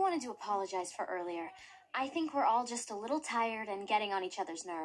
wanted to apologize for earlier. I think we're all just a little tired and getting on each other's nerves.